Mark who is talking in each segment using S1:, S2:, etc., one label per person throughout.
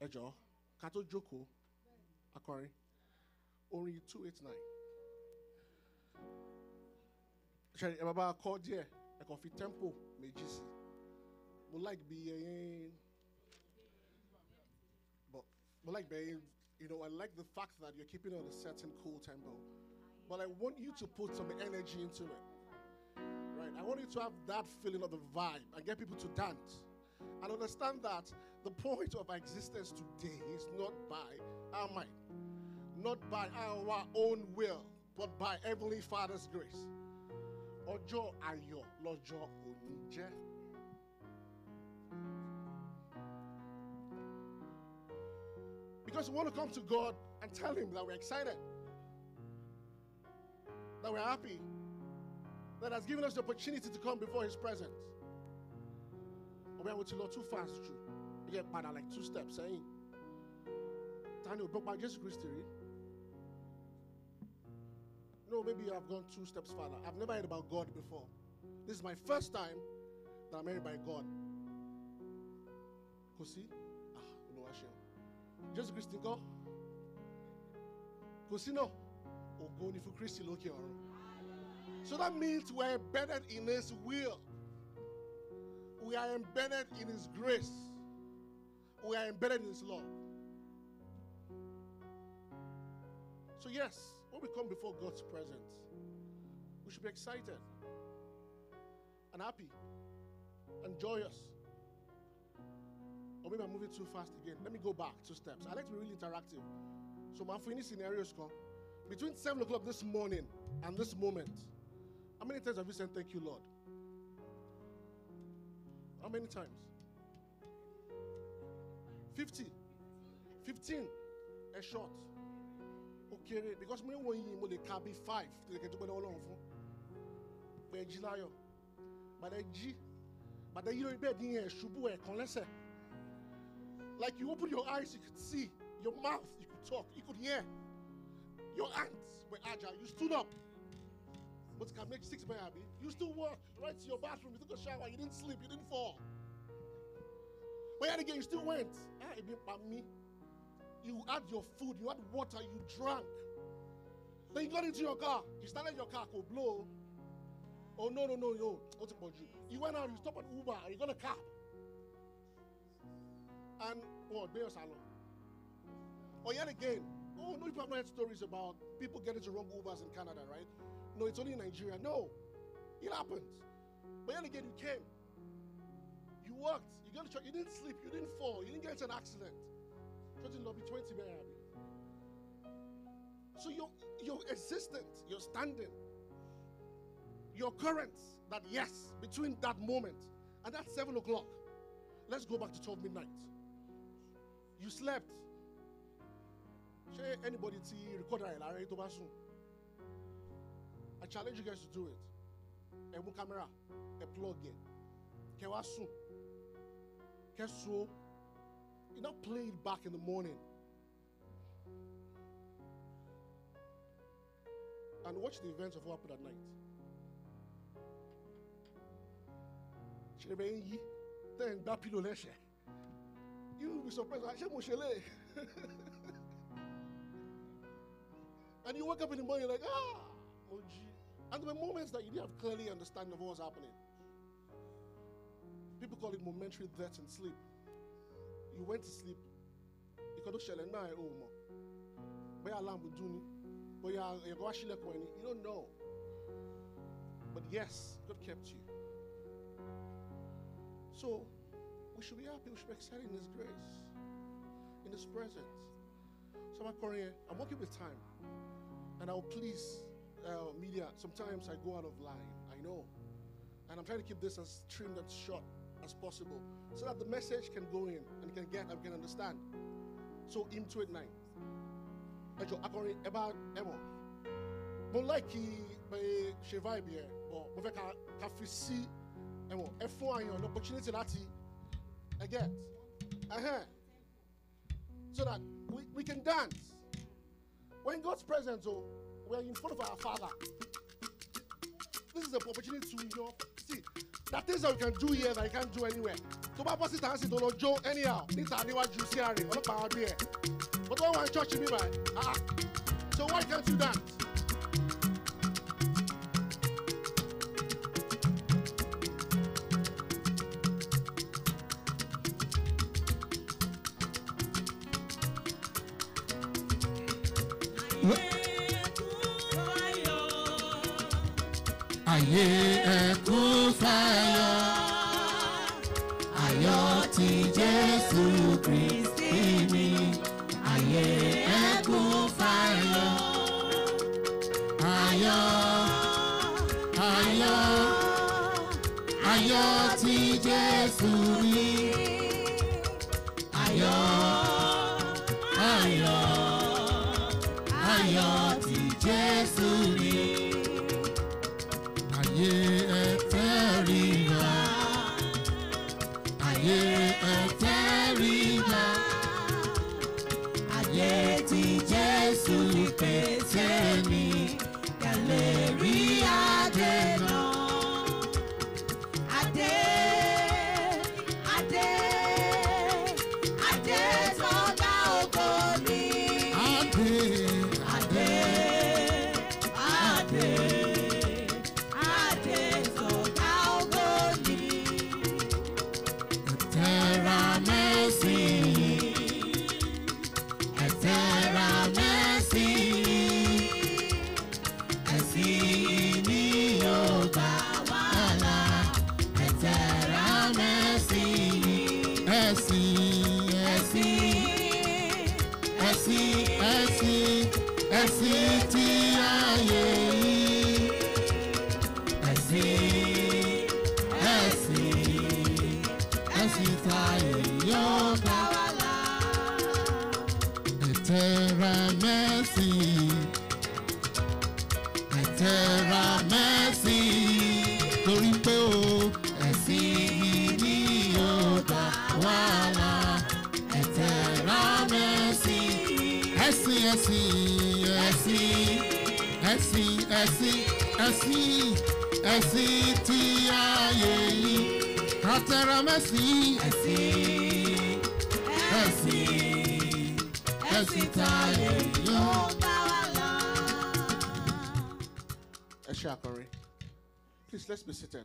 S1: ẹ jọ̀ọ́ ká tó jókòó akọrin. Orin two eight nine. Ṣe ẹ bàbá kọ díẹ̀? Ẹ tempo méjì sí. Like ẹyin but mo like bí you know I like the fact that you're keeping on a certain cool tempo. But I want you to put some energy into it. Right? I want you to have that feeling of the vibe and get people to dance. And understand that the point of our existence today is not by our might not by our own will but by Heavenly Father's grace ọjọ́ ayọ̀ lọ́jọ́ jẹ́. Because we want to come to God and tell Him that we're excited, that we're happy, that has given us the opportunity to come before His presence. We are to Lord too fast. Get better like two steps saying, Tani, but by Jesus Christ, no, maybe have gone two steps further. I've never heard about God before. This is my first time that I'm married by God. Kò sí? Ah, Olúwa ṣeun. Jésù Kristi ńkọ́? Kò sí náà? Ògo ni fún Kristi lókè ọ̀run. So that means we're embedded in His will. We are embedded in His grace. We are embedded in His love. So, yes, when we come before God's presence, we should be excited and happy and joyous. Or maybe I'm moving too fast again. Let me go back two steps. I like to be really interactive. So, my funny scenarios come between 7 o'clock this morning and this moment. How many times have you said, Thank you, Lord? How many times? 50. 15. A short. ó kéré. Because mo ní wọ́n yin mo lè ka bí five tó lè kẹ́ tó gbọ́dọ̀ ọlọ́run fún. Pé ẹ jí láyọ̀. Gbàdá jí. Gbàdá yí lórí bẹ́ẹ̀ ní ẹ̀ ṣubú ẹ̀ kan lẹ́sẹ̀. Like you open your eyes you could see. Your mouth you could talk. You could hear. Your hands were agile. You stood up. But can make six men happy you still walk right to your bathroom. You took a shower. You didn't sleep. You didn't fall but yet again you still went ah. You had your food, you had water, you drank. Then you got into your car. You started your car, could blow. Oh no, no, no, no. What's about you? You went out, you stopped at Uber, and you got a cab. And what? Bear salon. Or yet again, oh no, have heard stories about people getting to wrong Ubers in Canada, right? No, it's only in Nigeria. No, it happens. But yet again, you came. Worked. You got to church. You didn't sleep. You didn't fall. You didn't get into an accident. Church in lobby 20 very happy. So your your existence, your standing, your currents, that yes, between that moment and that seven o'clock. Let's go back to 12 midnight. You slept. Say anybody to record. I challenge you guys to do it. A camera, a plug in. Kewasun. Keso you not play it back in the morning. And watch the events of what happened at night. Then that pillow You will be surprised. and you wake up in the morning like, ah, oh gee. And there were moments that you didn't have clearly understanding of what was happening. People call it momentary death in sleep. You went to sleep. Ìkan tó ṣẹlẹ̀ nígbà yẹn ò mọ̀. Bóyá alarm dún ni bóyá ẹ̀kọ́ wá you don't know. But yes God kept you. So we should be happy we should be excited in His grace in His presence. So I'm I'm working with time. And I'll please uh, media. Sometimes I go out of line I know. And I'm trying to keep this as trimmed and short as possible so that the message can go in and can get and can understand. So hymn 289. Ẹjọ akọrin ẹ bá ẹ mọ̀. Mo láìkí pé ṣe vibe yẹn but mo fẹ́ ká fi sí ẹ ẹ fún àyàn opportunity láti ẹ get. Uh-huh. So that we, we can dance. We're in God's presence, oh, we're in front of our Father. This is an opportunity to know, are things that you can do here that you can't do anywhere. Tó bá bọ́ síta ń sì tó lọ jó anyhow níta níwájú àrè ọlọ́pàá wa bí ẹ̀. But tó wà ní church mi báyìí. ah, ah. So why can't you dance? Please let's be seated.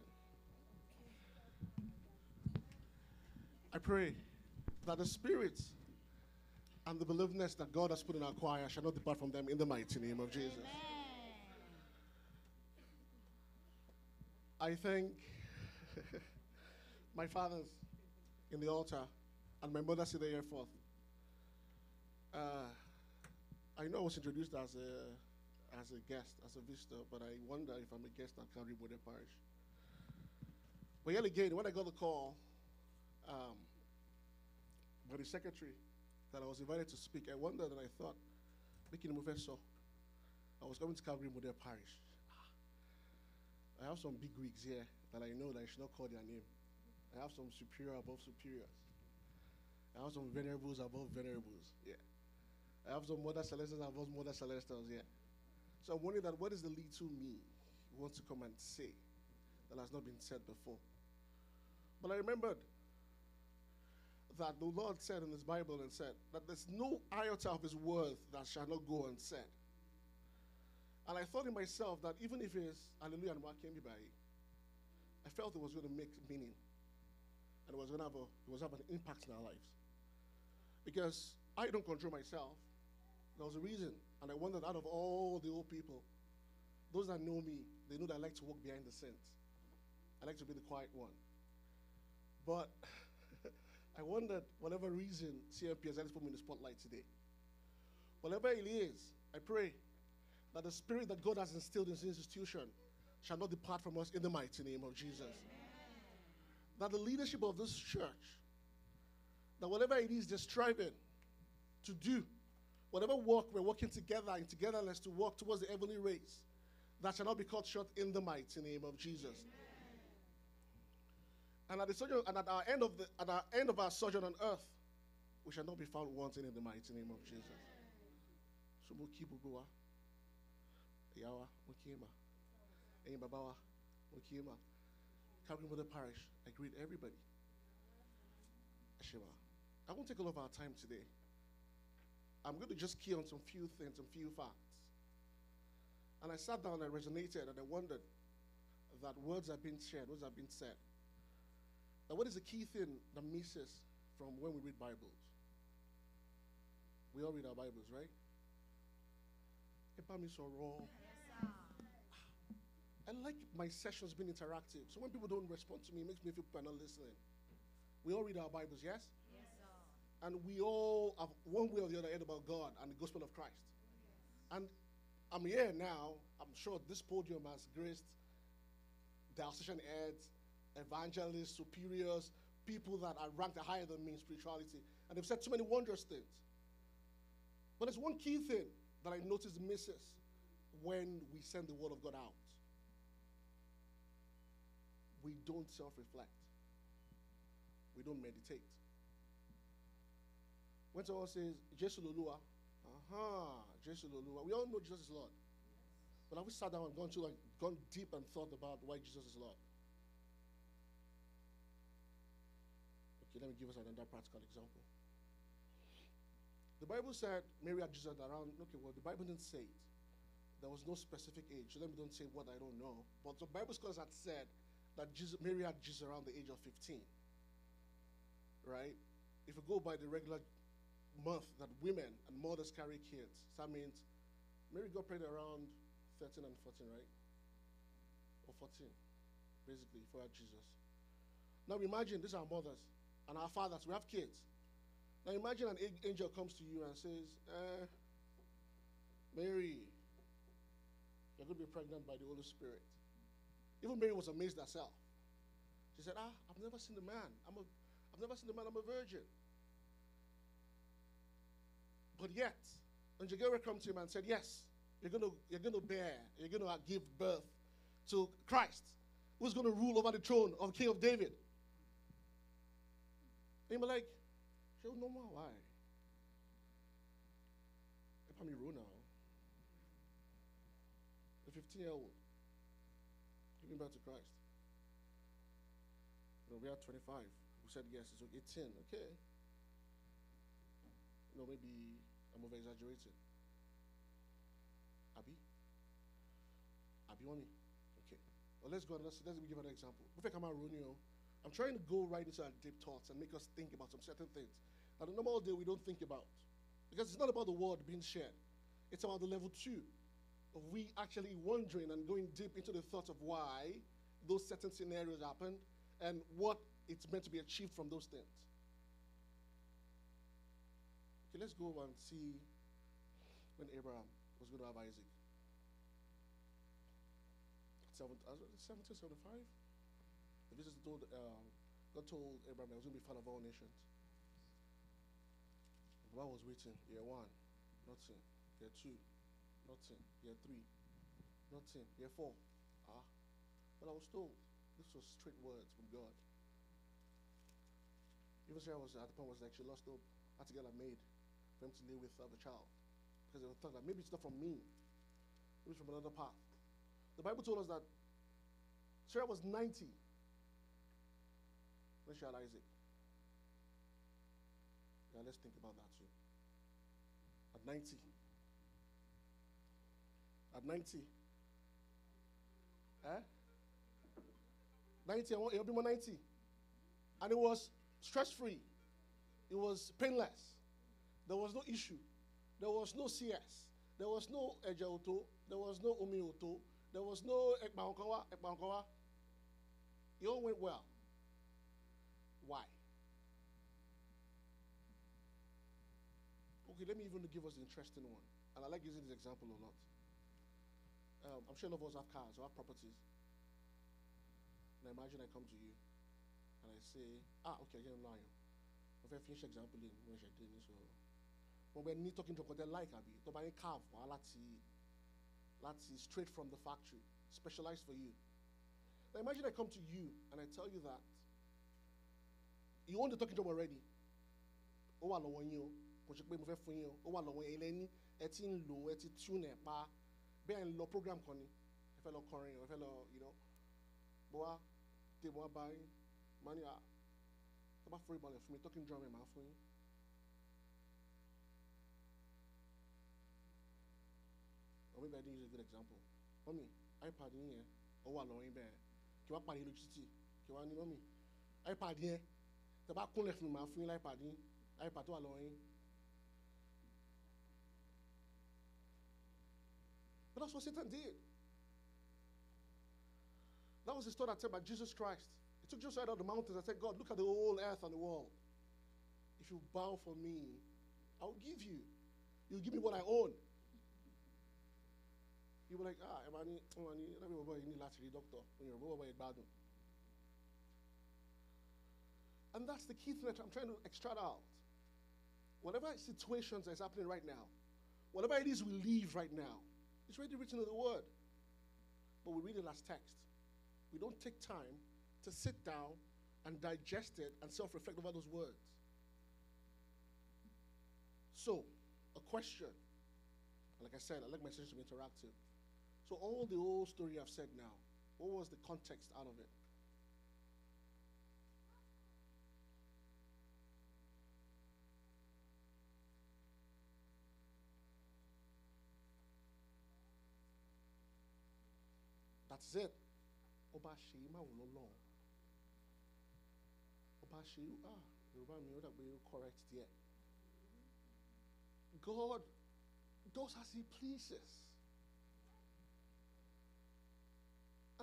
S1: I pray that the spirit and the believedness that God has put in our choir shall not depart from them in the mighty name of Jesus. I thank my fathers in the altar and my mother sitting here forth. Uh, I know I was introduced as a as a guest, as a visitor, but I wonder if I'm a guest at Calgary Model Parish. But yet again, when I got the call um, by the secretary that I was invited to speak, I wondered and I thought, making a move so. I was coming to Calgary Model Parish. I have some big wigs here that I know that I should not call their name. I have some superior above superiors. I have some venerables above venerables. Yeah. I have some mother celestials above mother celestials. Yeah. So I'm wondering that what is the little me who wants to come and say that has not been said before? But I remembered that the Lord said in His Bible and said that there's no iota of His word that shall not go unsaid. And I thought in myself that even if it's Hallelujah and Wakemi by, I felt it was going to make meaning, and it was going to have a, it was have an impact in our lives. Because I don't control myself. There was a reason, and I wondered out of all the old people, those that know me, they know that I like to walk behind the scenes. I like to be the quiet one. But I wondered, whatever reason CMP has put me in the spotlight today. Whatever it is, I pray that the spirit that God has instilled in this institution shall not depart from us in the mighty name of Jesus. That the leadership of this church, that whatever it is they're striving to do, whatever work we're working together in togetherness to work towards the heavenly race, that shall not be cut short in the mighty name of Jesus. And at the and at our end of the at our end of our sojourn on earth, we shall not be found wanting in the mighty name of Jesus. So mo kí gbogbo wa, ìyá wa, mo Parish, I greet everybody. I won't take a lot of our time today. I'm going to just key on some few things, some few facts. And I sat down and resonated and I wondered that words are being shared, words are being said. Now, what is the key thing that misses from when we read Bibles? We all read our Bibles, right? Sọ̀rọ̀. I like my sessions being interactive. So when people don't respond to me, it makes me feel people not listening. We all read our Bibles, yes? And we all have one way or the other heard about God and the gospel of Christ. And I'm here now. I'm sure this podium has graced diocesan heads, evangelists, superiors, people that are ranked higher than me in spirituality. And they've said too many wondrous things. But there's one key thing that I notice misses when we send the word of God out. We don't self reflect, we don't meditate. When someone says, Jesus Lolua, aha, Jesus Lolua, we all know Jesus is Lord. But have we sat down and gone through, like, gone deep and thought about why Jesus is Lord? Okay, let me give us another practical example. The Bible said Mary had Jesus around, okay, well, the Bible didn't say it. There was no specific age, so let me don't say what I don't know. But the Bible scholars had said that Jesus, Mary had Jesus around the age of 15. Right? If you go by the regular month that women and mothers carry kids, So that means Mary got pregnant around 13 and 14, right? Or 14, basically, for Jesus. Now imagine these are mothers and our fathers. We have kids. Now imagine an angel comes to you and says, eh, Mary, you're going to be pregnant by the Holy Spirit. Even Mary was amazed herself. She said, Ah, I've never seen a man. I'm a, I've never seen a man. I'm a virgin. But yet, when Jagera come to him and said, Yes, you're going to you're to bear, you're going to give birth to Christ, who's going to rule over the throne of King of David. And he was like, Show no more why. If I'm now, the 15 year old giving birth to Christ. You know, we are 25 who said yes, it's okay, 18, okay. You know, maybe I'm over exaggerating. Abi? Abi only. Okay. Well, let's go on. Let's, let's give an example. Perfect Romeo. I'm trying to go right into our deep thoughts and make us think about some certain things. Now, the normal day we don't think about. Because it's not about the word being shared, it's about the level two of we actually wondering and going deep into the thoughts of why those certain scenarios happened and what it's meant to be achieved from those things. Okay, let's go and see when Abraham was going to have Isaac. Uh, 1775? The visitor told, um, God told Abraham he was going to be father of all nations. The man was waiting. Year one, nothing. Year two, nothing. Year three, nothing. Year four, ah. But I was told this was straight words from God. Even Sarah was at the point was like she lost hope. Had to get a maid him to live with uh, the child because they thought that maybe it's not from me, maybe it's from another path. The Bible told us that Sarah was 90 when she had Isaac. Yeah, let's think about that too. At 90. At 90. Eh? 90, I want- it'll be more 90. And it was stress free, it was painless. There was no issue, there was no CS, there was no Eja Oto, there was no Omi Oto, there was no Ekpaonkawa, Ekpaonkawa. It all went well. Why? Okay, let me even give us an interesting one. And I like using this example a lot. Um, I'm sure a lot of us have cars or have properties. Now imagine I come to you and I say, ah, okay, I get lying. Mo fẹ́ finish example in mo ṣe dé ní so. Mo bẹ ní talking to ọkọ tẹ like àbí tó bá yín carve wá láti láti straight from the factory specialized for you. Now imagine I come to you and I tell you that you own the talking job already. Ó wà lọ́wọ́ yín o, kò ṣe pé mo fẹ́ fún yín o, ó wà lọ́wọ́ yín lẹ́ni ẹ ti ń lò ẹ ti tune ẹ̀ pa bẹ́ẹ̀ ń lọ program kan ni, ẹ fẹ́ lọ kọrin, ẹ fẹ́ lọ, you know, bó wá dé wọn bá yín máa ní à tó bá forí balẹ̀ fún mi talking drum ẹ̀ máa fún yín. Maybe I didn't use a good example mọ́mí ipad yẹn ó wà lọ́wọ́ yín bẹ́ẹ̀ kí wọ́n pàdé lójú títì kí wọ́n ní mọ́mí ipad yẹn tẹ bá kúnlẹ̀ fún mi máa fún yín ipad yín ipad tó wà lọ́wọ́ yín. But that's what Satan did. That was the story I told about Jesus Christ. He took Jesus out of the mountains and said, God, look at the whole earth and the world. If you bow for me, I will give you. You'll give me what I own. You were like, ah, Emani, Emani, let me go in last doctor. When you're over bad. And that's the key thing that I'm trying to extract out. Whatever situations that's happening right now, whatever it is we leave right now, it's already written in the word. But we read it as text. We don't take time to sit down and digest it and self reflect over those words. So, a question. Like I said, I like my sessions to be interactive. So, all the whole story I've said now, what was the context out of it? That's it. Ọba ṣe wò lọ́lọ́run. Ọba ṣe ah Yorùbá mi ó dàgbé correct díẹ̀. God does as he pleases.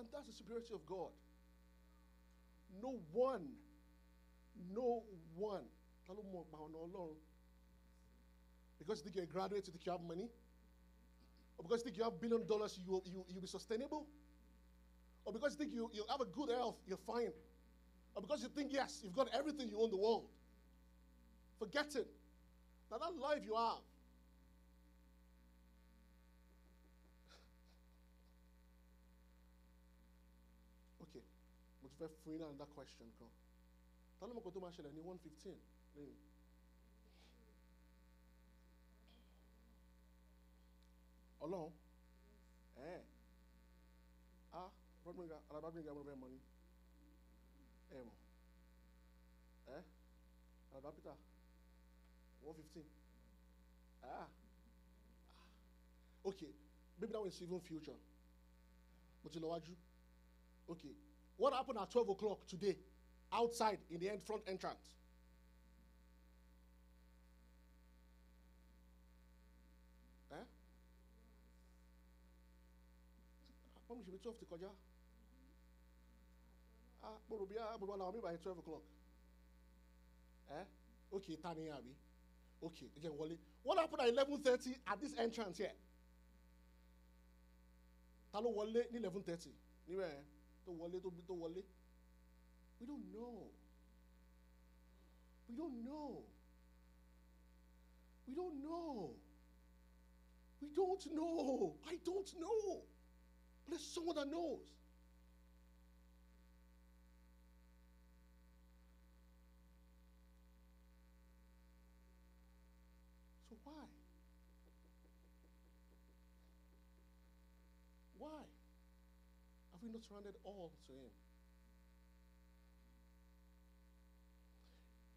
S1: And that's the superiority of God. No one, no one. Because you think you're a graduate, you think you have money? Or because you think you have billion dollars, you, you, you'll be sustainable? Or because you think you, you have a good health, you're fine. Or because you think, yes, you've got everything you own the world. Forgetting that that life you have ti fẹ́ fún that question kan. Ta ló mọ̀ kó tó máa ṣẹlẹ̀ ní one fifteen? Lẹ́yìn. Ọlọ́run. Ẹ̀ ah rọ́dúnrún alábàbìnrin ìgbà bẹ́ẹ̀ mọ́ ni. Ẹ̀ mọ̀. Ẹ̀ alábà peter one fifteen. Ah okay maybe that one is even future. Mo ti lọ wájú. Okay what happened at twelve o'clock today outside in the end front entrance? Eh? Wọ́n mi ṣe bí twelve ti kọjá ah mo rò bí ah mo rò àwọn mi by twelve o'clock. Eh? Okay ta ni àbí? Okay ẹ jẹ́ what happened at eleven thirty at this entrance here? Ta ló wọlé ní eleven thirty? Níbẹ̀ yẹn tó wọlé tó tó wọlé we don't know. We don't know. We don't know. We don't know. I don't know. But there's someone that knows. So why? Why not surrendered all to Him?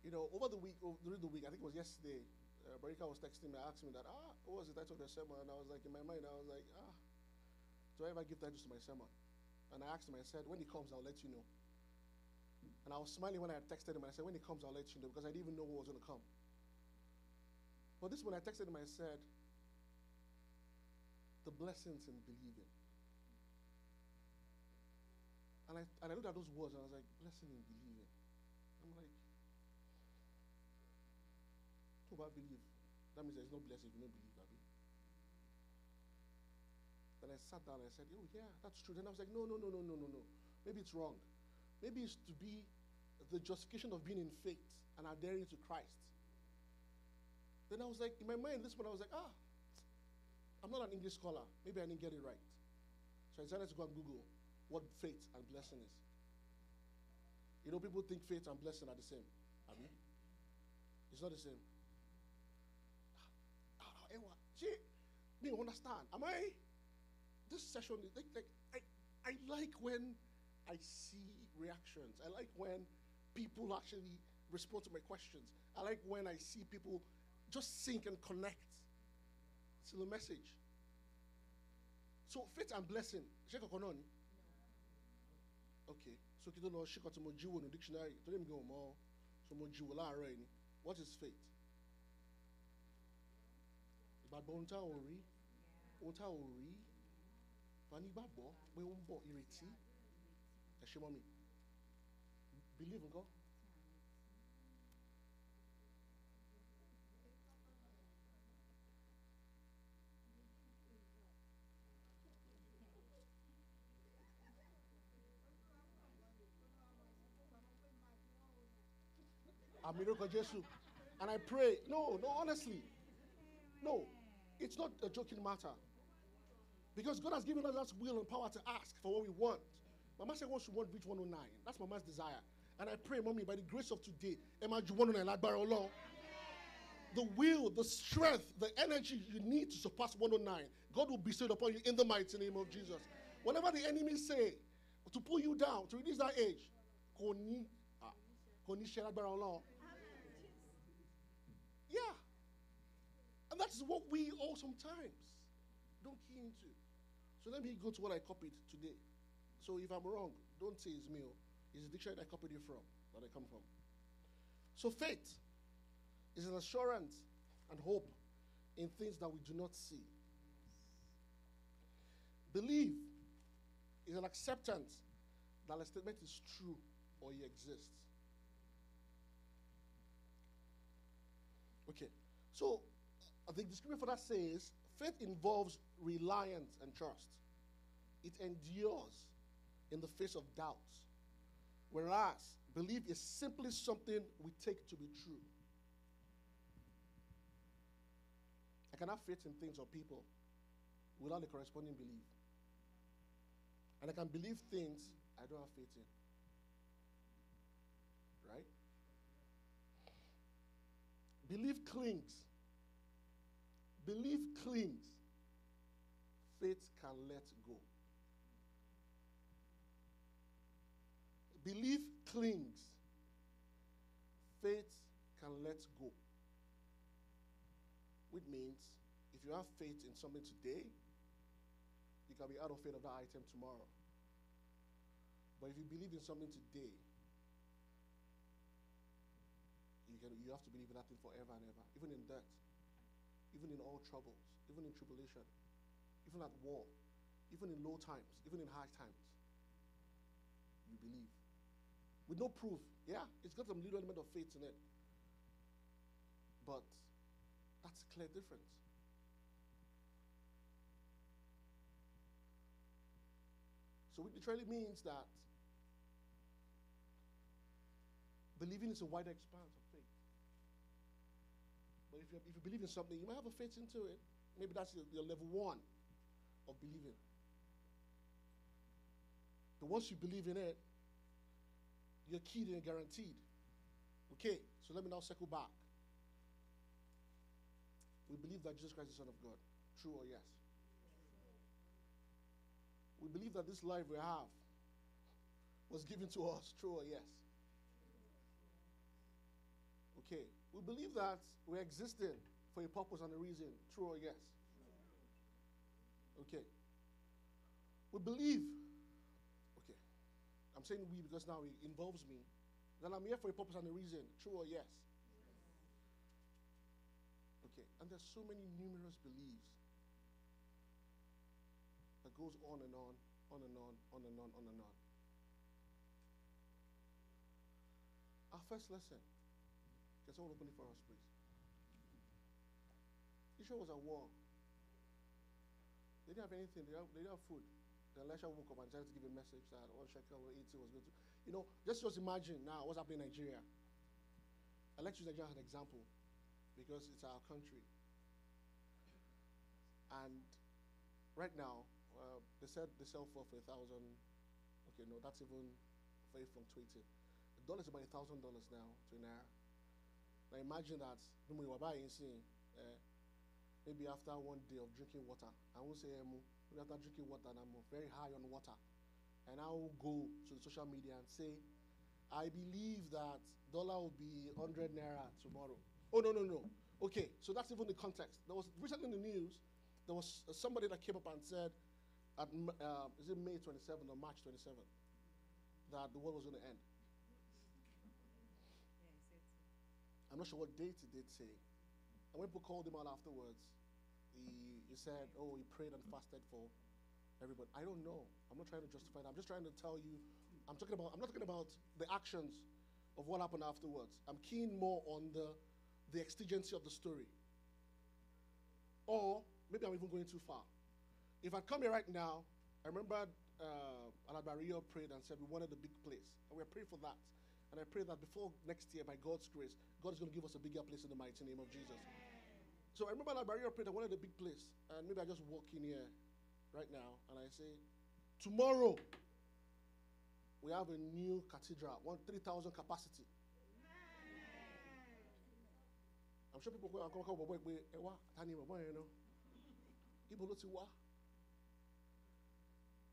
S1: You know, over the week, over, during the week, I think it was yesterday, uh, Barika was texting me, asking me that, ah, what was the title of the sermon? And I was like, in my mind, I was like, ah, do I ever give titles to my sermon? And I asked him, I said, when he comes, I'll let you know. And I was smiling when I texted him, and I said, when he comes, I'll let you know, because I didn't even know who was going to come. But this one, I texted him, I said, the blessings in believing. And I, and I looked at those words and I was like, blessing in believing. I'm like, to about believe. That means there's no blessing if you don't believe, Abby. Then I sat down and I said, oh, yeah, that's true. Then I was like, no, no, no, no, no, no, no. Maybe it's wrong. Maybe it's to be the justification of being in faith and adhering to Christ. Then I was like, in my mind, this one, I was like, ah, I'm not an English scholar. Maybe I didn't get it right. So I decided to go and Google what faith and blessing is. You know, people think faith and blessing are the same. I mean, it's not the same. See, me understand. Am I? This session is like, like I, I like when I see reactions. I like when people actually respond to my questions. I like when I see people just sync and connect to the message. So faith and blessing, náà ni? Okay, so kí tó lọ kan tí mo jíwò ní dictionary torí mi gan mọ́ so mo jíwò láàárọ̀ yìí ni. What is faith? Ìgbàgbọ́ ohun tá ò rí, ohun tá ò rí, wà ní pé ó ń bọ̀ ìrètí. Ẹ ṣe mọ́ mi. Believe nǹkan. Àmì lórúkọ Jésù. And I pray, no, no, honestly, no, it's not a joking matter. Because God has given us that will and power to ask for what we want. Mama said once she want reach 109. That's Mama's desire. And I pray, Mommy, by the grace of today, Emma ju 109 lágbára Ọlọ́run. The will, the strength, the energy you need to surpass 109, God will bestow upon you in the mighty name of Jesus. Whenever the enemy say to pull you down, to reduce that age, kò ní ah, kò ní ṣe lágbára Ọlọ́run. Yeah. And that is what we all sometimes don't key into. So let me go to what I copied today. So if I'm wrong, don't say it's me. oh. It's the dictionary I copied it from, that I come from. So faith is an assurance and hope in things that we do not see. Believe is an acceptance that a statement is true or it exists. Okay, so the description for that says faith involves reliance and trust. It endures in the face of doubts, whereas belief is simply something we take to be true. I can have faith in things or people without a corresponding belief. And I can believe things I don't have faith in. Right? Belief clings. Belief clings. Faith can let go. Belief clings. Faith can let go. Which means if you have faith in something today, you can be out of faith of that item tomorrow. But if you believe in something today, you, have to believe in that thing forever and ever, even in death, even in all troubles, even in tribulation, even at war, even in low times, even in high times. You believe. With no proof. Yeah, it's got some little element of faith in it. But that's a clear difference. So it literally means that believing is a wider expanse. But if you, if you believe in something, you might have a faith into it. Maybe that's your, your level one of believing. But once you believe in it, you're keyed and guaranteed. Okay, so let me now circle back. We believe that Jesus Christ is the Son of God. True or yes? We believe that this life we have was given to us. True or yes? Okay. We believe that we're existing for a purpose and a reason. True or yes? Okay. We believe. Okay. I'm saying we because now it involves me. That I'm here for a purpose and a reason. True or yes? Okay. And there's so many numerous beliefs that goes on and on, on and on, on and on, on and on. Our first lesson. Can someone open it for us, please? Israel was at war. They didn't have anything. They didn't have, they didn't have food. Then Elisha woke up and tried to give a message that one shekel or 80 was going to. You know, just just imagine now what's happening in Nigeria. I like to use Nigeria as an example because it's our country. And right now, uh, they said they sell for for a thousand. Okay, no, that's even very fluctuating. The dollar is about a thousand dollars now to an naira. Now imagine that when were buying, seeing, uh, maybe after one day of drinking water, I won't say emu, after drinking water and I'm very high on water, and I will go to the social media and say, I believe that dollar will be 100 naira tomorrow. Oh, no, no, no. Okay, so that's even the context. There was recently in the news, there was uh, somebody that came up and said, at, uh, is it May 27th or March 27th, that the world was going to end. I'm not sure what date he did say. And when people called him out afterwards, he, he said, oh, he prayed and fasted for everybody. I don't know. I'm not trying to justify that. I'm just trying to tell you. I'm talking about. I'm not talking about the actions of what happened afterwards. I'm keen more on the the exigency of the story. Or maybe I'm even going too far. If I come here right now, I remember uh, Alabario prayed and said we wanted a big place, and we're praying for that. And I pray that before next year, by God's grace, God is going to give us a bigger place in the mighty name of Jesus. So I remember Alabario prayed I wanted a big place, and maybe I just walk in here right now and I say, tomorrow we have a new cathedral, one three thousand capacity. I'm sure people go and come come boy boy ẹ wá ta ni bàbá yẹn náà ibo ló ti wá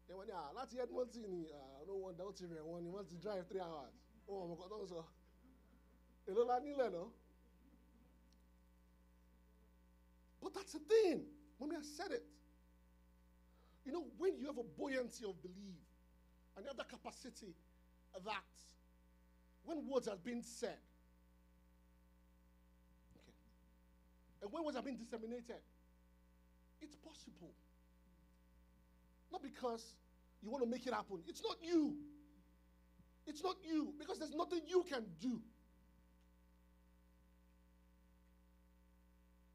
S1: ẹ wọ́n ní à láti Edmonton ni à no wonder ó ti rẹ̀ wọ́n ni drive three hours ó wọ́n mọ̀ kọ́ tó ń sọ èló la nílẹ̀ náà. But that's the thing. Mommy, I said it. You know, when you have a buoyancy of belief and you have that capacity that when words have been said, okay, and when words have been disseminated, it's possible. Not because you want to make it happen. It's not you. It's not you because there's nothing you can do.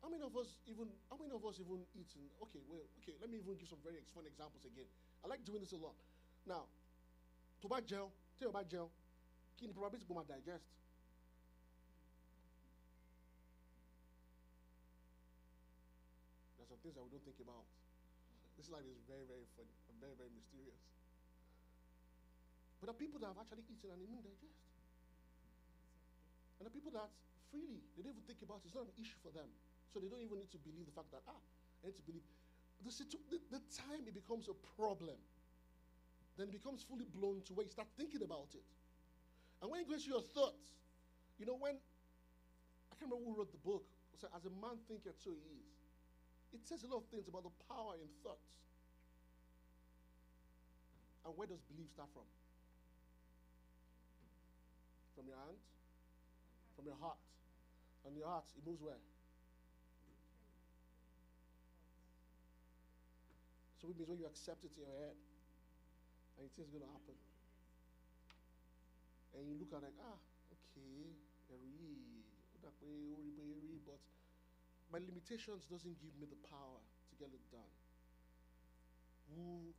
S1: How many of us even? How many of us even eat? In, okay, well, okay. Let me even give some very fun examples again. I like doing this a lot. Now, tó bá jẹun, tí o bá jẹun, kí ni probability kó máa digest? There's some things that we don't think about. This life is very, very funny and very, very mysterious. But are people that have actually eaten and they digest. And the people that freely, they don't even think about it. It's not an issue for them. So they don't even need to believe the fact that, ah, I need to believe. The, situ- the, the time it becomes a problem, then it becomes fully blown to where you start thinking about it. And when it goes to your thoughts, you know, when, I can't remember who wrote the book, said, as a man thinketh, so he is. It says a lot of things about the power in thoughts. And where does belief start from? From your hand? From your heart. And your heart, it moves where? So it means when you accept it in your head, and it's going to happen. And you look at it like, ah, okay, but my limitations doesn't give me the power to get it done. Who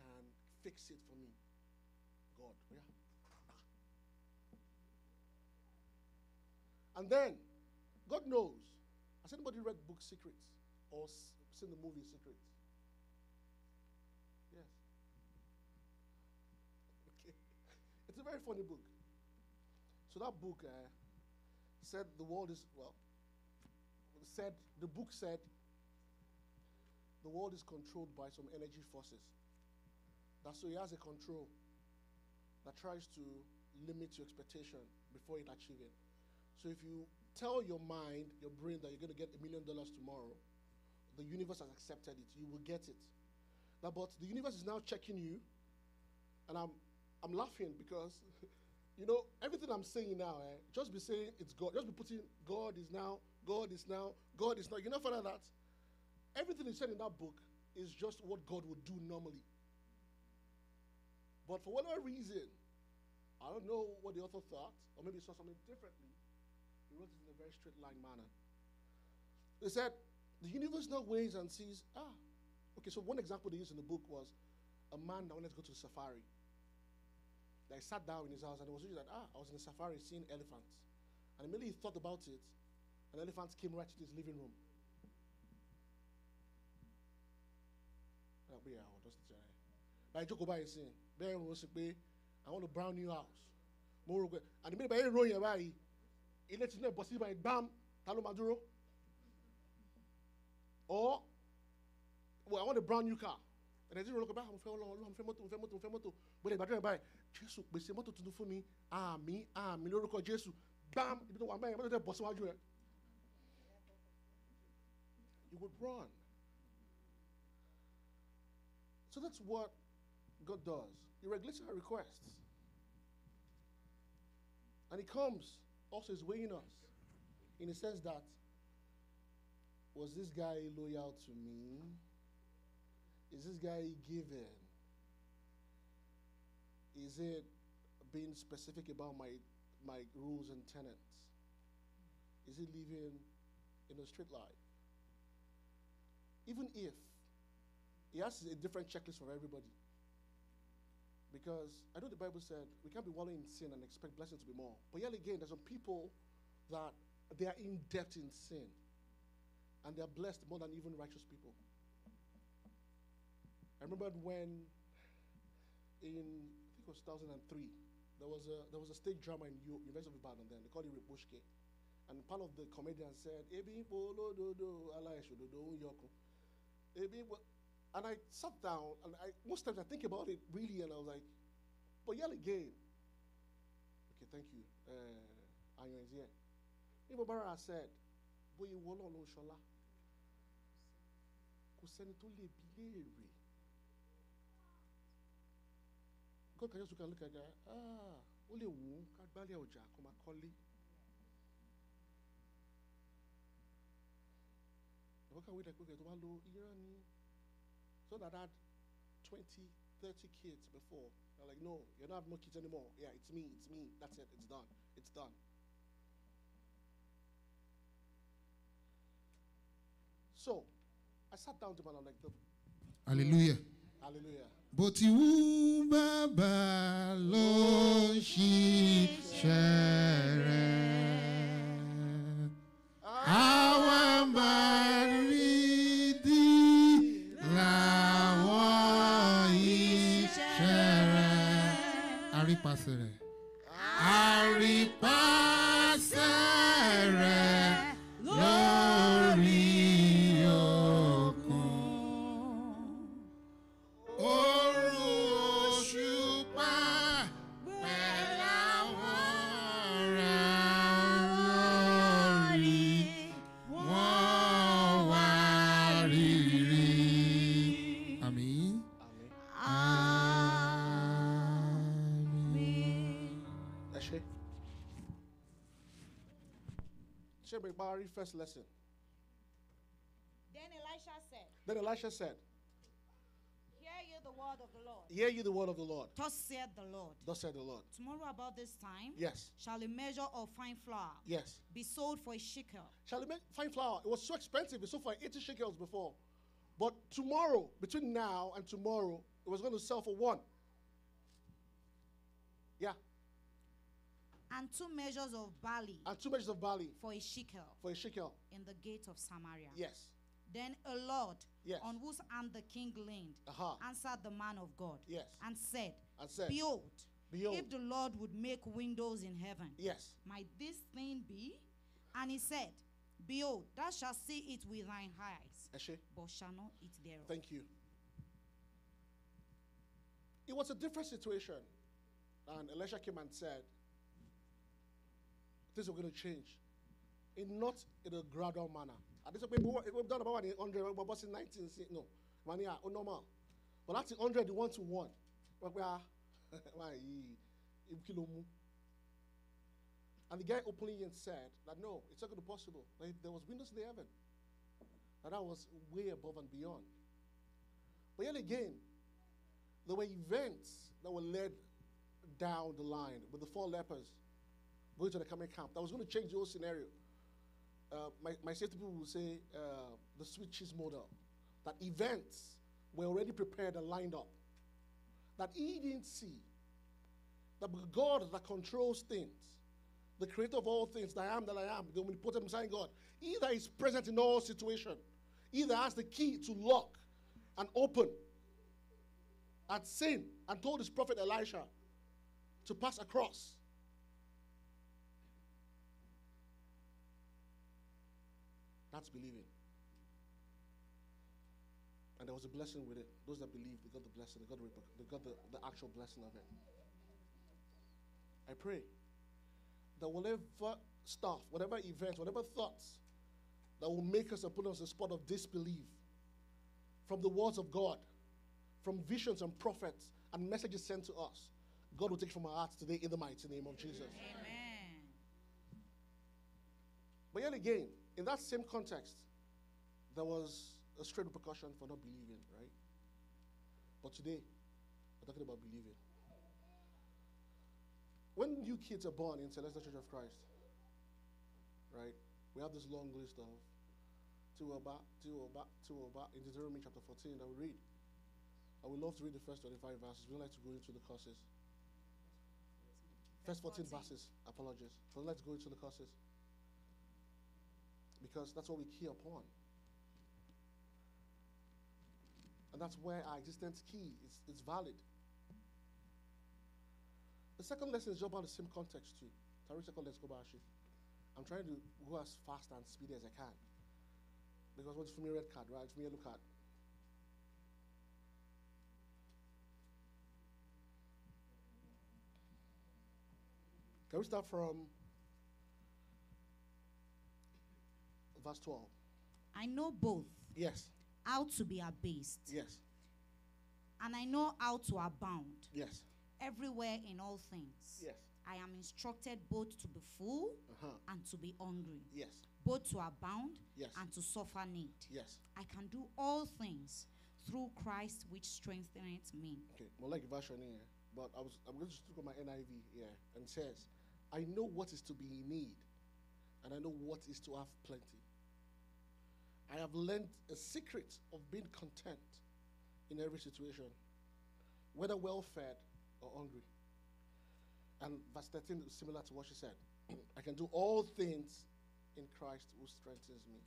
S1: can fix it for me? God. Yeah. And then, God knows. Has anybody read book Secrets or seen the movie Secrets? Yes. Okay. It's a very funny book. So that book uh, said the world is well. Said the book said the world is controlled by some energy forces. That's so it has a control that tries to limit your expectation before it achieve it. So if you tell your mind, your brain that you're going to get a million dollars tomorrow, the universe has accepted it. You will get it. Now, but the universe is now checking you, and I'm I'm laughing because you know everything I'm saying now. Eh, just be saying it's God. Just be putting God is now, God is now, God is now. You know, find that everything is said in that book is just what God would do normally. But for whatever reason, I don't know what the author thought, or maybe he saw something differently. He wrote it in a very straight line manner. They said, the universe now weighs and sees, ah, okay, so one example they used in the book was a man that wanted to go to the safari. That he sat down in his house and he was usually like, ah, I was in the safari seeing elephants. And immediately he thought about it, and elephants came right to his living room. By Joko by saying, pé I want a brand new house. Mo rò pé, and immediately by ìròyìn ilé tí náà bọ̀ sí ibà gbám, ta ló máa dúró? Or, well, I want a brand new car. ẹ̀rẹ́ tí ìrọ̀lọ́kọ̀ bá àwọn fẹ́ ọlọ́run ọlọ́run fẹ́ mọ́tò fẹ́ mọ́tò fẹ́ mọ́tò. Gbọ́dọ̀ ìgbàdúrà báyìí. Jésù pèsè mọ́tò tuntun fún mi. Àmì àmì lórúkọ jésù. Gbám ibi tó wà mẹ́rin mọ́tò tẹ̀ bọ́ síwájú rẹ̀. You would run. So that's what God does. He regulates our requests. And he comes also is weighing us in the sense that was this guy loyal to me is this guy giving? Is it being specific about my my rules and tenets? Is he living in a straight life? Even if he has a different checklist for everybody. Because I know the Bible said we can't be wallowing in sin and expect blessings to be more. But yet again, there's some people that they are in debt in sin and they are blessed more than even righteous people. I remember when in I think it was 2003 there was a there was a stage drama in U- University of Ibadan then they called it Rebushke. And part of the comedian said, Ebi do do do yoko. Ebi po-" and I sat down and I most times I think about it really and I was like, but yell again. Okay, thank you. Uh Ayon is here. Even Barra said, Bóyá ìwọ náà ló ń. God can just look and look at that. Ah, ó lè wù ú ká gbálẹ̀ ọjà kó máa kọ́lé. Ìwọ́n kàwé pé kẹ̀ ni. So that I had 20, 30 kids before. They're like, no, you don't have no kids anymore. Yeah, it's me, it's me. That's it, it's done. It's done. So, I sat down to my like, the,
S2: hallelujah.
S1: hallelujah.
S2: bó ti wú bàbá ló ń ṣiṣẹ́ rẹ̀. àwa máa rí rẹ̀. àrípasẹ̀
S1: first lesson?
S3: Then Elisha said,
S1: Then Elisha said,
S3: Hear you the word of the Lord.
S1: Hear ye the word of the Lord.
S3: Thus saith the Lord.
S1: Thus said the Lord.
S3: Tomorrow about this time
S1: Yes,
S3: shall a measure of fine flour
S1: yes.
S3: be sold for a shekel,
S1: Shall we make fine flour? It was so expensive. It sold for 80 shekels before. But tomorrow, between now and tomorrow, it was going to sell for one. Yeah.
S3: And two measures of barley
S1: And two measures of barley
S3: for a shekel
S1: for a shekel.
S3: in the gate of Samaria.
S1: Yes.
S3: Then a Lord,
S1: Yes.
S3: on whose hand the king leaned,
S1: Aha.
S3: answered the man of God
S1: Yes.
S3: and said,
S1: And said,
S3: Behold,
S1: Behold.
S3: if the Lord would make windows in heaven,
S1: Yes.
S3: might this thing be? And he said, Behold, thou shalt see it with thine eyes,
S1: Eshe,
S3: but shall not eat thereof.
S1: thank you. It was a different situation. And Elisha came and said, Things are going to change. In not in a gradual manner. And this we've done about 100, we're busting 19, see- no. Money are ah, oh, normal. But that's 100, the one to one. But why, he- he kilo mu. And the guy openly said that no, it's not going to be possible. Like, there was windows in the heaven. That was way above and beyond. But yet again, there were events that were led down the line with the four lepers going to the coming camp that was going to change the whole scenario. Uh, my, my safety people will say uh, the Swiss cheese model that events were already prepared and lined up that he didn't see. That God that controls things, the creator of all things, that I am that I am, the omnipotent Messiah God, he that is present in all situation, he that has the key to lock and open, had sinned and told his prophet Elisha to pass across. Believing. And there was a blessing with it. Those that believed, they got the blessing, they got the, they got the, the actual blessing of it. I pray that whatever stuff, whatever events, whatever thoughts that will make us and put us in a spot of disbelief from the words of God, from visions and prophets and messages sent to us, God will take from our hearts today in the mighty name of Jesus.
S3: Amen.
S1: But yet again, in that same context, there was a straight repercussion for not believing, right? But today, we're talking about believing. When new kids are born in Celestial Church of Christ, right, we have this long list of two about, two about, two about in Deuteronomy chapter 14 that we read. I would love to read the first 25 verses. We don't like to go into the courses. First 14 verses, apologies. So let's go into the courses. Because that's what we key upon. And that's where our existence key is it's valid. The second lesson is about the same context too. I'm trying to go as fast and speedy as I can. Because what's from your red card, right? It's from your yellow card. Can we start from verse 12?
S3: I know both
S1: Yes,
S3: how to be abased,
S1: yes,
S3: and I know how to abound
S1: yes,
S3: everywhere in all things.
S1: yes,
S3: I am instructed both to be full
S1: uh-huh,
S3: and to be hungry,
S1: yes,
S3: both to abound
S1: yes,
S3: and to suffer need.
S1: yes.
S3: I can do all things through Christ which strengtheneth me.
S1: Okay, more like version here, but I was I'm going to just look at my NIV here and it says, I know what is to be in need, and I know what is to have plenty. I have learned a secret of being content in every situation, whether well fed or hungry. And verse 13 is similar to what she said. I can do all things in Christ who strengthens me.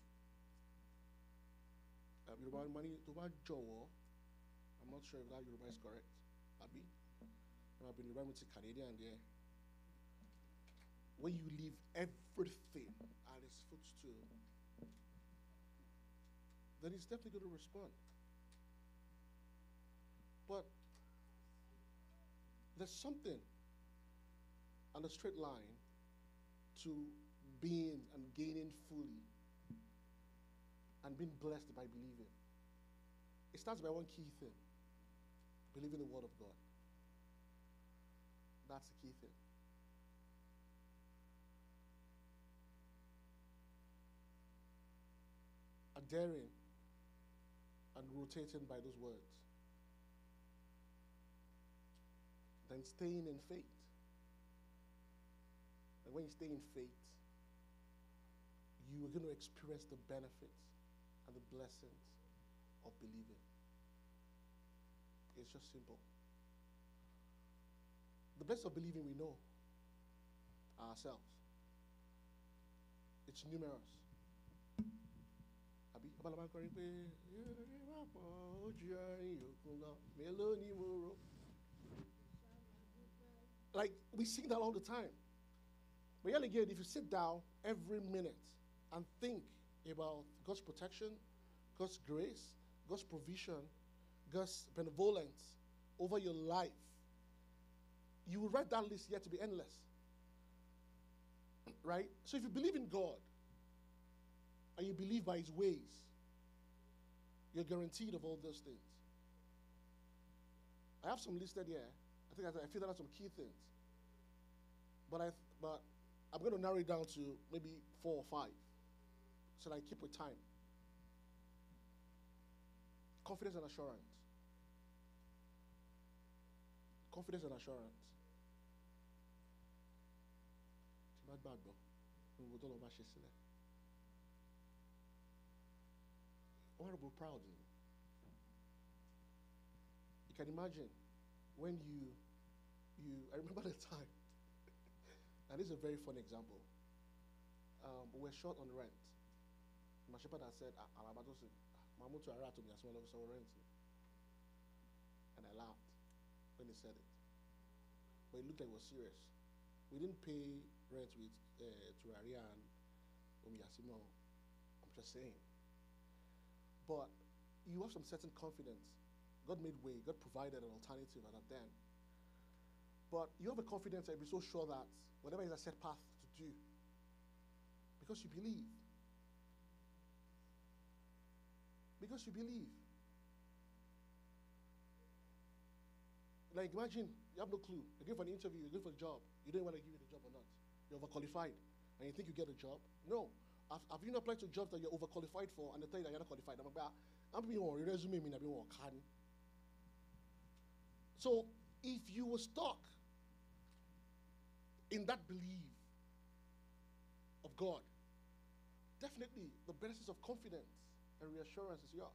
S1: Um, money, Yoruba Jowo, I'm not sure if that Yoruba is correct. Abi? Have been Yoruba to Canadian there. When you leave everything at its footstool, then he's definitely going to respond. But there's something on a straight line to being and gaining fully and being blessed by believing. It starts by one key thing believing the Word of God. That's the key thing. Adhering and rotating by those words. Then staying in faith. And when you stay in faith, you are going to experience the benefits and the blessings of believing. It's just simple. The best of believing we know ourselves. It's numerous. Kọrin pé "Yẹ́rẹ́ wá pọ̀ ojú ẹyin òkun lọ, mélòó ni mo rò?" Like we sing that all the time. But yet again, if you sit down every minute and think about God's protection, God's grace, God's provision, God's benevolence over your life, you will write that list yet to be endless. Right? So if you believe in God and you believe by his ways, you're guaranteed of all those things. I have some listed here. I think I, I feel that are some key things. But I but I'm going to narrow it down to maybe four or five so that I keep with time. Confidence and assurance. Confidence and assurance. Tí bá gbàgbọ́, ohun tó lọ bá ṣe. Wọ́n rò proud. You can imagine when you, you, I remember the time, and this is a very funny example. Um, we were short on rent. My shepherd had said, "Ah, Alabado said, Mamu to Ara to me as well as our rent. And I laughed when he said it. But it looked like it was serious. We didn't pay rent with uh, Turaria and Omiyasimo. I'm just saying. But you have some certain confidence. God made way, God provided an alternative at that then. But you have a confidence and be so sure that whatever is a set path to do, because you believe. Because you believe. Like imagine you have no clue. You're going for an interview, you're going for a job. You don't whether they give you the job or not. You're overqualified. And you think you get a job. No. Have, have you not applied to jobs that you're overqualified for and they tell you that you're not qualified? I'm like, I'm being on resume me, I'm being on can. So if you were stuck in that belief of God, definitely the benefits of confidence and reassurance is yours.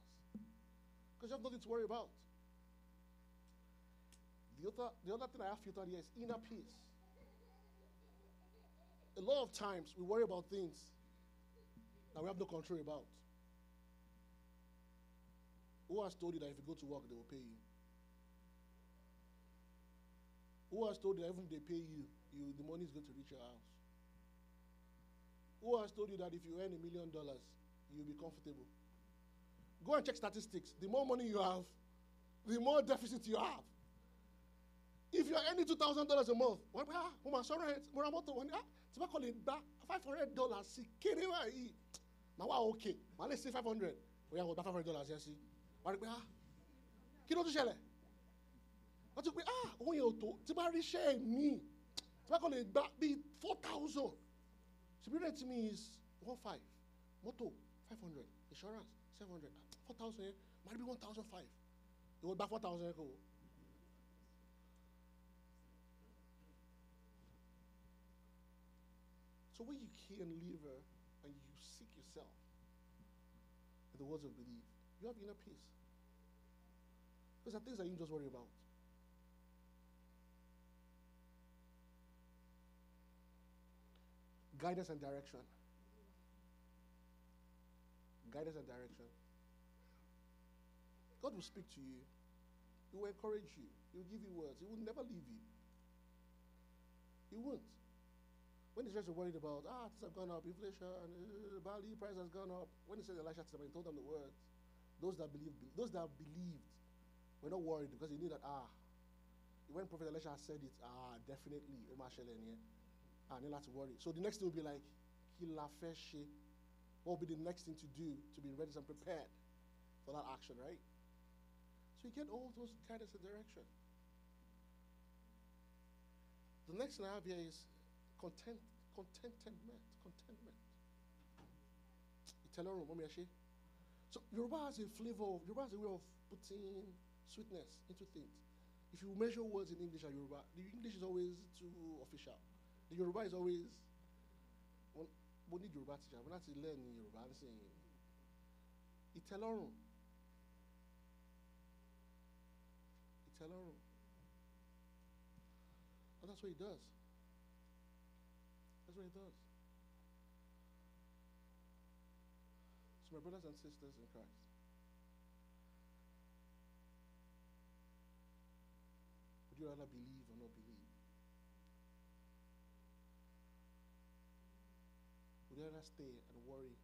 S1: Because you have nothing to worry about. The other, the other thing I have filtered here is inner peace. A lot of times we worry about things we have no control about. Who has told you that if you go to work, they will pay you? Who has told you that even if they pay you, you the money is going to reach your house? Who has told you that if you earn a million dollars, you'll be comfortable? Go and check statistics. The more money you have, the more deficit you have. If you're earning two thousand dollars a month, wọ́n bá mo máa sọ̀rọ̀ ẹ̀ ra mọ́tò wọn ni ah tí wọ́n five hundred dollars sí kéré báyìí màá wá òkè màá lè sí five hundred. Bóyá wọ́n gba five hundred dollars yẹn sí. Wọ́n á rí pé ah kí ló tún ṣẹlẹ̀? Wọ́n ti pé ah owó yẹn ò tó. Tí bá rí iṣẹ́ mi tí wọ́n kọ́ lè gba bíi four thousand. Ṣùgbọ́n tí mi is one five. Mọ́tò five hundred. Insurance seven hundred. Four thousand yẹn. Màá rí bí one thousand five. Ìwọ gba four thousand yẹn kò. So when you key and liver the words of belief, you have inner peace. Those are things that you just worry about. Guidance and direction. Guidance and direction. God will speak to you. He will encourage you. He will give you words. He will never leave you. He won't. When Israel were worried about, ah, things have gone up, inflation, uh, barley price has gone up. When he said Elisha to them and told them the words, those that believed, those that believed were not worried because they knew that, ah, when Prophet Elisha said it, ah, definitely, Omar Shelenie, ah, they not to worry. So the next thing will be like, Kila Feshe. What will be the next thing to do to be ready and prepared for that action, right? So you get all those guidance and direction. The next thing I have here is content, contentment, contentment. Ìtẹ́lọ́rùn mọ́mí ẹ ṣe. So Yoruba has a flavor of Yoruba has a way of putting sweetness into things. If you measure words in English and Yoruba, the English is always too official. The Yoruba is always mo ní Yoruba teacher mo láti learn ní Yoruba ń sìn ìtẹ́lọ́rùn ìtẹ́lọ́rùn and that's what he does. So, my brothers and sisters in Christ, would you rather believe or not believe? Would you rather stay and worry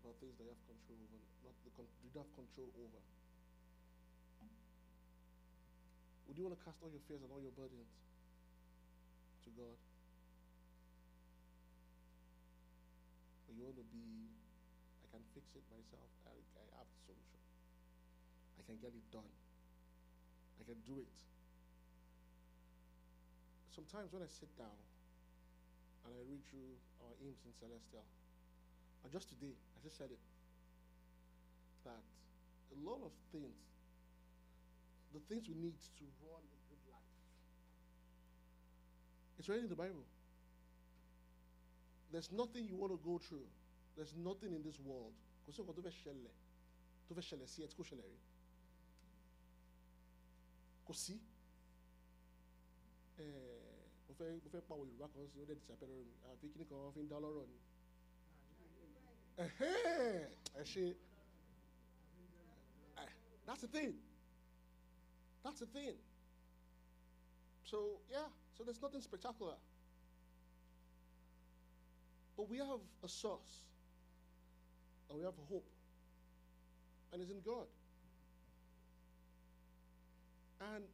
S1: about things that you have control over, not the con- you don't have control over? Would you want to cast all your fears and all your burdens to God? Want to be, I can fix it myself, I, I have the solution. I can get it done. I can do it. Sometimes when I sit down and I read through our hymns in Celestial, and just today, I just said it, that a lot of things, the things we need to run a good life, it's already in the Bible. There's nothing you want to go through. There's nothing in this world. Kò sí nǹkan tó fẹ́ ṣẹlẹ̀ That's the thing. That's the thing. So, yeah, so there's nothing spectacular. But we have a source, and we have hope, and it's in God. And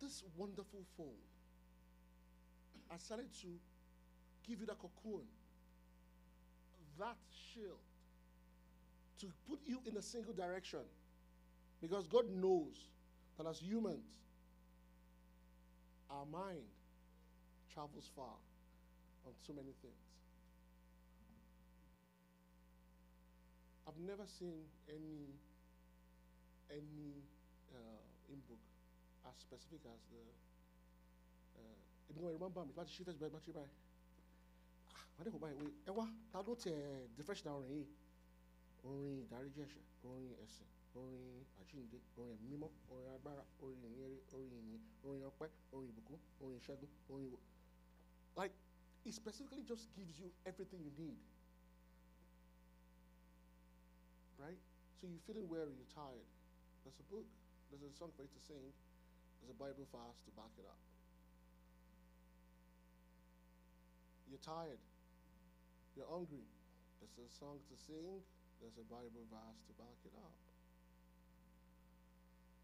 S1: this wonderful fold, I started to give you that cocoon, that shield, to put you in a single direction. Because God knows that as humans, our mind travels far on so many things. I've never seen any any uh, in book as specific as the. Èmi náà remember mi bẹ́ẹ̀ bá ṣí báyìí. Ah, wọ́n dẹ̀ kó báyìí wí ẹ wá ta ló tẹ̀ náà rìn yìí. Orin ìdáríjì ẹ̀ṣẹ̀, orin ẹ̀sìn, orin àjíǹde, orin ẹ̀mí mímọ́, orin agbára, orin ìyìnrere, orin ìyìn, orin ọpẹ́, orin ìbùkún, orin ìṣẹ́gun, orin. Like, it specifically just gives you everything you need. Right? So you're feeling weary, you're tired. There's a book, there's a song for you to sing, there's a Bible verse to back it up. You're tired, you're hungry, there's a song to sing, there's a Bible verse to back it up.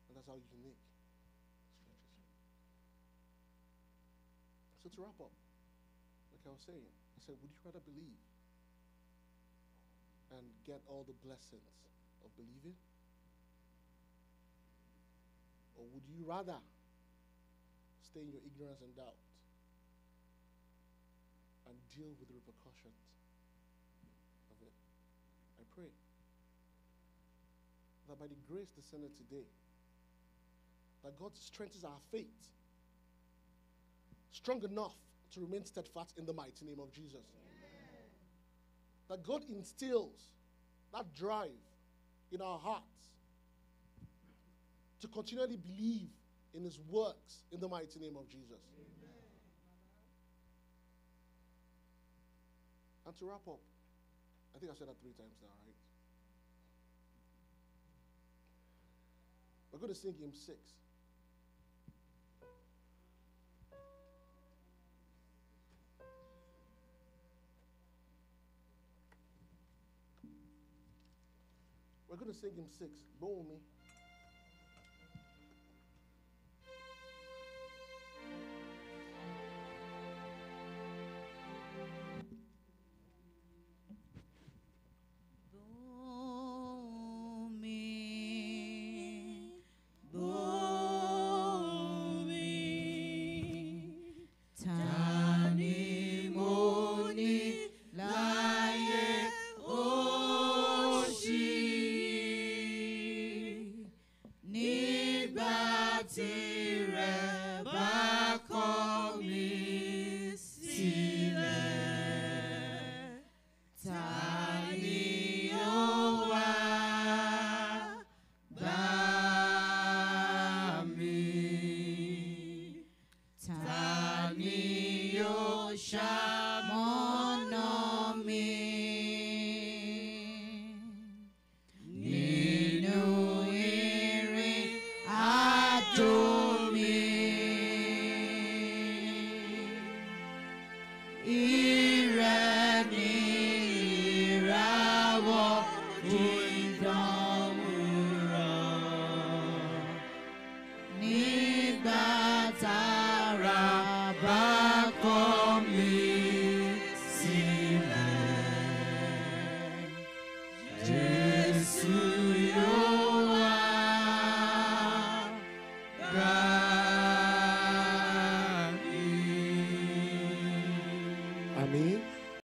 S1: And that's how unique. So to wrap up, like I was saying, I said, would you rather believe and get all the blessings of believing? Or would you rather stay in your ignorance and doubt and deal with the repercussions of it? I pray that by the grace descended today, that God strengthens our faith strong enough to remain steadfast in the mighty name of Jesus. Amen. That God instills that drive in our hearts to continually believe in His works in the mighty name of Jesus. Amen. And to wrap up, I think I said that three times now, right? We're going to sing Hymn 6. I'm going to sing hymn six. Boom me.